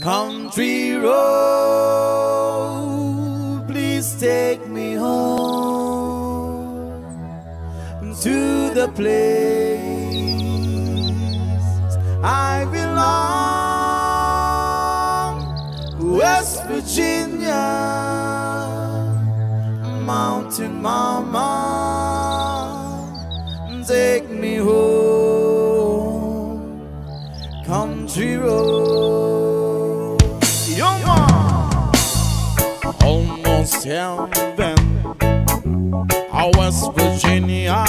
Country road, please take me home to the place I belong, West Virginia, Mountain Mama, take was heaven. I was Virginia.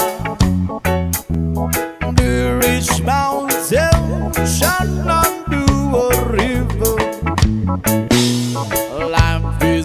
The Ridge mountain river. Life is.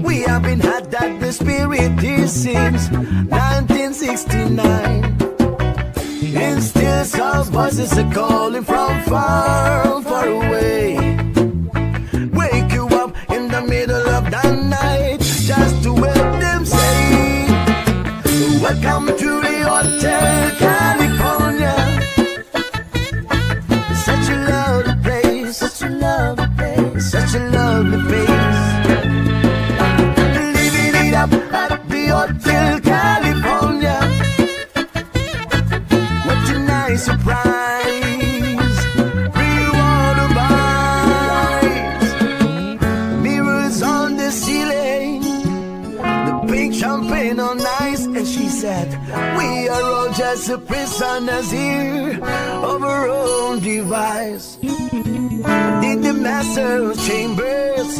We have been had that the spirit it 1969 And still some voices are calling from far, far away. Wake you up in the middle of the night Just to help them say Welcome to us here of her own device. In the master's chambers,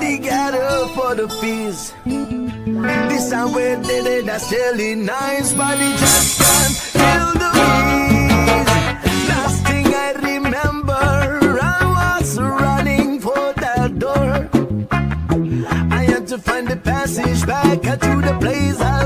they got up for the fees. This time we're did it, that's really nice, but they just can't kill the breeze. Last thing I remember, I was running for that door. I had to find the passage back to the place I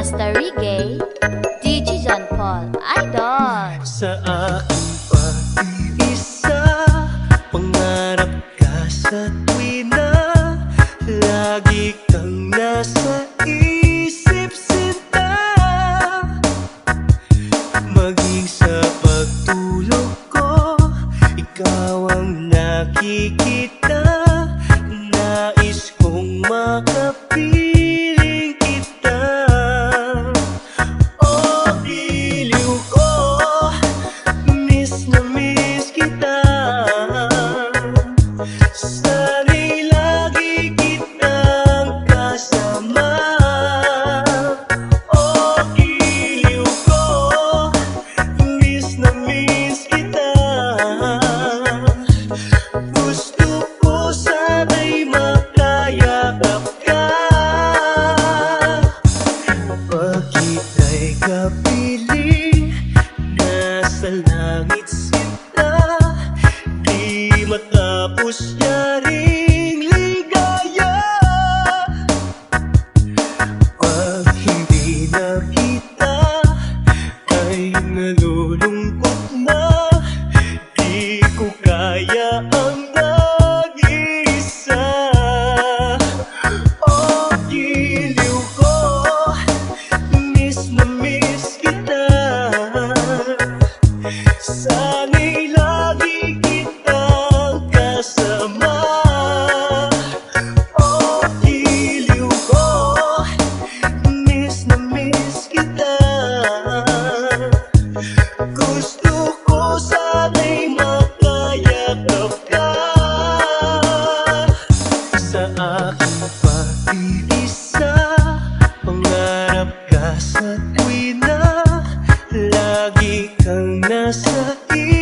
Rasta Reggae, DJ John Paul Idol. Sa akin. ikaw nasa iyo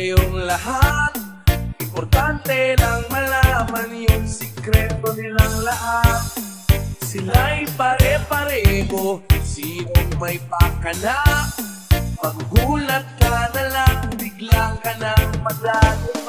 kayong lahat. Importante lang malaman yung sikreto nilang lahat. Sila'y pare-pareho, sinong may pakana. Paghulat ka na lang, biglang ka nang madadala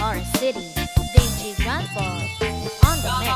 Our city. DJ Grandpa on the mix.